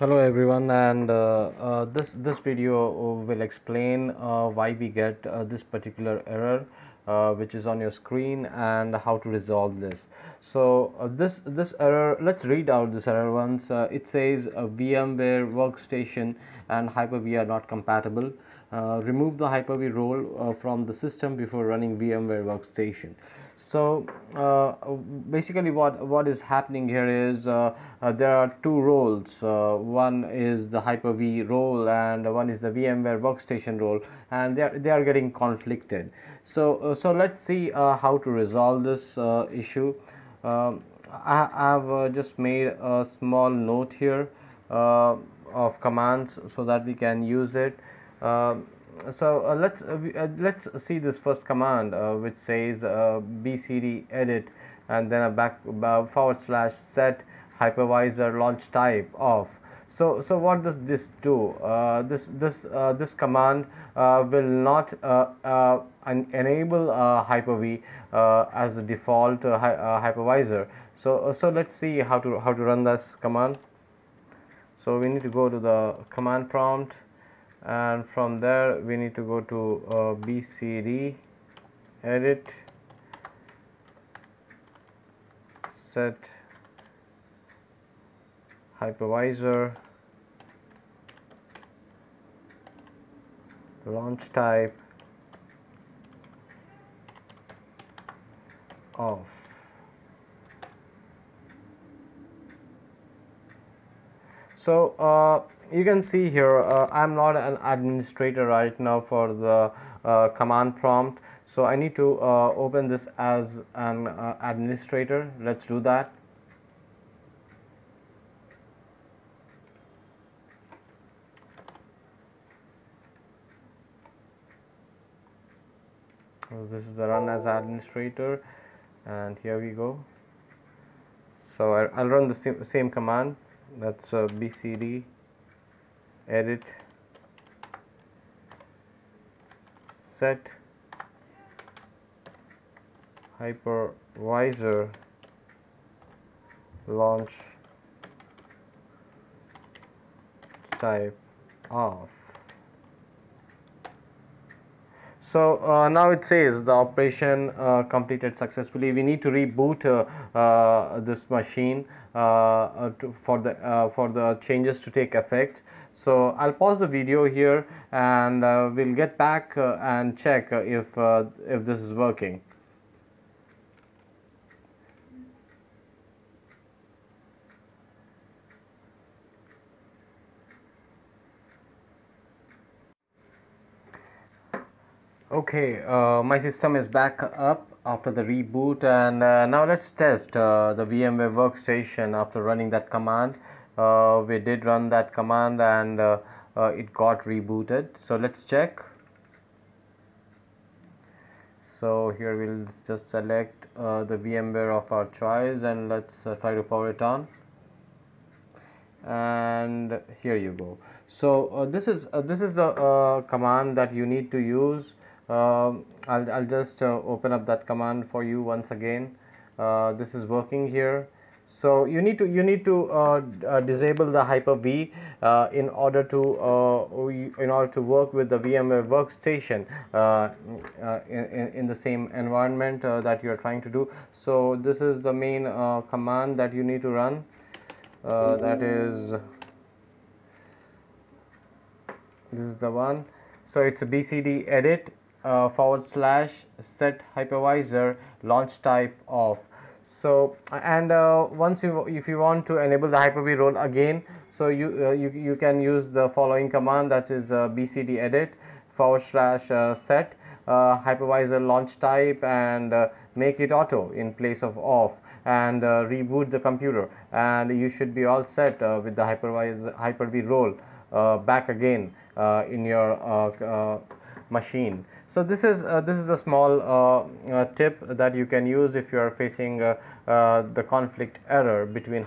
hello everyone and uh, uh, this this video will explain uh, why we get uh, this particular error uh, which is on your screen and how to resolve this. So uh, this this error let's read out this error once. It says VMware workstation and Hyper-V are not compatible remove the Hyper-V role uh, from the system before running VMware workstation. So uh, basically what, what is happening here is uh, uh, there are two roles. Uh, one is the Hyper-V role and one is the VMware workstation role and they are, they are getting conflicted. So, so let's see how to resolve this issue. Um, I have just made a small note here of commands so that we can use it so uh, let's uh, uh, let's see this first command uh, which says uh, bcd edit and then a back forward slash set hypervisor launch type off so so what does this do? Uh, this this this command will not enable hyper-v as the default hypervisor. So so let's see how to how to run this command. So we need to go to the command prompt and from there we need to go to uh, bcd edit set hypervisor launch type off so uh, you can see here uh, I'm not an administrator right now for the uh, command prompt. So I need to uh, open this as an uh, administrator. Let's do that. So this is the run as administrator and here we go. So I, will run the same command that's bcd edit. Set. Hypervisor. Launch. Type. Off so uh, now it says the operation uh, completed successfully. We need to reboot uh, uh this machine uh, uh, to, for the for the changes to take effect. So I'll pause the video here and we'll get back and check if if this is working okay uh, my system is back up after the reboot and uh, now let's test uh, the VMware workstation after running that command. Uh, we did run that command and uh, uh, it got rebooted. So let's check. So here we'll just select the VMware of our choice and let's try to power it on. And here you go. So this is this is the uh, command that you need to use um, I'll, I'll just uh, open up that command for you once again. Uh, this is working here. So you need to you need to uh, uh, disable the hyper-v uh, in order to uh, in order to work with the VMware workstation in, in the same environment that you are trying to do. So this is the main command that you need to run. That is this is the one. So it's a bcd edit uh, forward slash set hypervisor launch type off so and uh, once you if you want to enable the hyper-v role again so you, uh, you you can use the following command that is uh, bcd edit forward slash uh, set uh, hypervisor launch type and uh, make it auto in place of off and reboot the computer. And you should be all set with the hypervisor hyper-v role back again in your machine. So this is uh, this is a small uh, uh, tip that you can use if you are facing uh, uh, the conflict error between